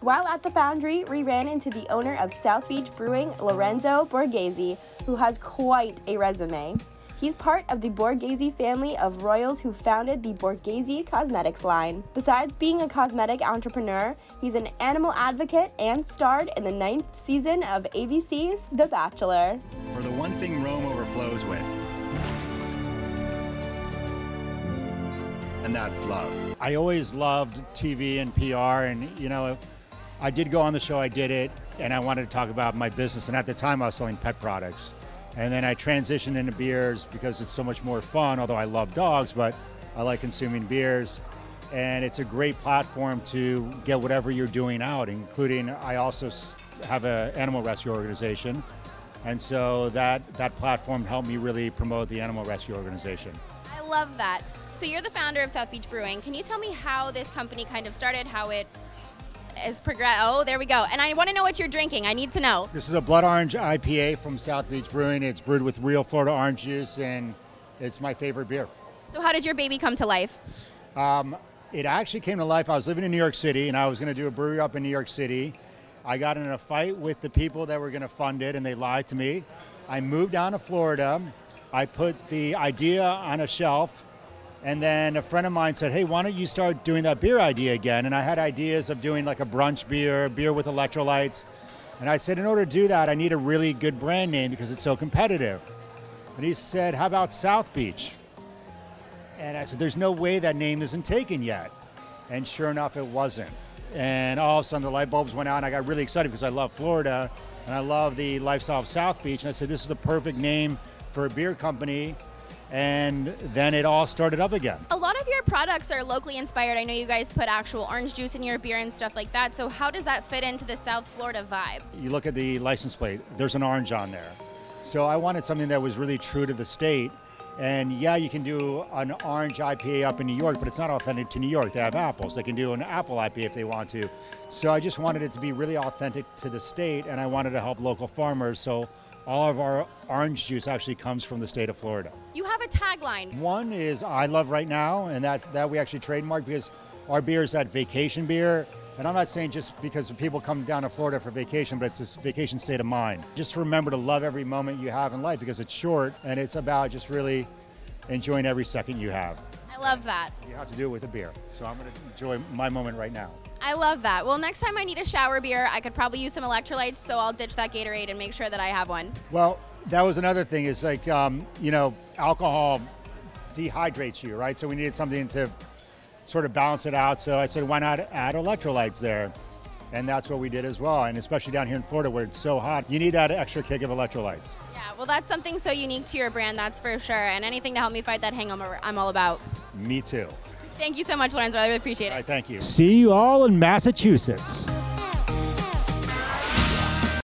While at the foundry, we ran into the owner of South Beach Brewing, Lorenzo Borghese, who has quite a resume. He's part of the Borghese family of royals who founded the Borghese Cosmetics line. Besides being a cosmetic entrepreneur, he's an animal advocate and starred in the ninth season of ABC's The Bachelor. For the one thing Rome overflows with, and that's love. I always loved TV and PR, and you know, I did go on the show, I did it, and I wanted to talk about my business. And at the time, I was selling pet products. And then I transitioned into beers because it's so much more fun, although I love dogs, but I like consuming beers. And it's a great platform to get whatever you're doing out, including I also have an animal rescue organization. And so that, that platform helped me really promote the animal rescue organization. I love that. So you're the founder of South Beach Brewing. Can you tell me how this company kind of started, how it has progressed? Oh, there we go. And I want to know what you're drinking. I need to know. This is a Blood Orange IPA from South Beach Brewing. It's brewed with real Florida orange juice, and it's my favorite beer. So how did your baby come to life? Um, it actually came to life. I was living in New York City, and I was going to do a brewery up in New York City. I got in a fight with the people that were going to fund it, and they lied to me. I moved down to Florida. I put the idea on a shelf and then a friend of mine said, hey, why don't you start doing that beer idea again? And I had ideas of doing like a brunch beer, beer with electrolytes. And I said, in order to do that, I need a really good brand name because it's so competitive. And he said, how about South Beach? And I said, there's no way that name isn't taken yet. And sure enough, it wasn't. And all of a sudden, the light bulbs went out, and I got really excited because I love Florida and I love the lifestyle of South Beach. And I said, this is the perfect name for a beer company and then it all started up again. A lot of your products are locally inspired. I know you guys put actual orange juice in your beer and stuff like that. So how does that fit into the South Florida vibe? You look at the license plate, there's an orange on there. So I wanted something that was really true to the state. And yeah, you can do an orange IPA up in New York, but it's not authentic to New York. They have apples. They can do an apple IPA if they want to. So I just wanted it to be really authentic to the state, and I wanted to help local farmers. So all of our orange juice actually comes from the state of Florida. You have a tagline. One is I love right now, and that that we actually trademark because our beer is that vacation beer. And I'm not saying just because people come down to Florida for vacation, but it's this vacation state of mind. Just remember to love every moment you have in life because it's short and it's about just really enjoying every second you have. I love that. You have to do it with a beer. So I'm going to enjoy my moment right now. I love that. Well, next time I need a shower beer, I could probably use some electrolytes, so I'll ditch that Gatorade and make sure that I have one. Well, that was another thing is like, um, you know, alcohol dehydrates you, right? So we needed something to sort of balance it out. So I said, why not add electrolytes there? And that's what we did as well. And especially down here in Florida where it's so hot, you need that extra kick of electrolytes. Yeah, well, that's something so unique to your brand, that's for sure. And anything to help me fight that hangover, I'm all about. Me too. Thank you so much, Lorenzo. I really appreciate it. All right, thank you. See you all in Massachusetts.